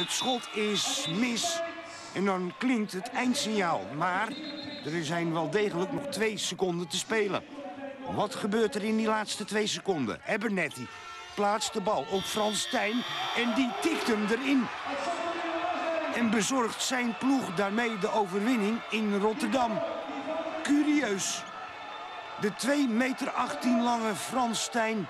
Het schot is mis. En dan klinkt het eindsignaal. Maar er zijn wel degelijk nog twee seconden te spelen. Wat gebeurt er in die laatste twee seconden? Ebernetti plaatst de bal op Frans Tijn en die tikt hem erin. En bezorgt zijn ploeg daarmee de overwinning in Rotterdam. Curieus. De 2 meter 18 lange Frans Stijn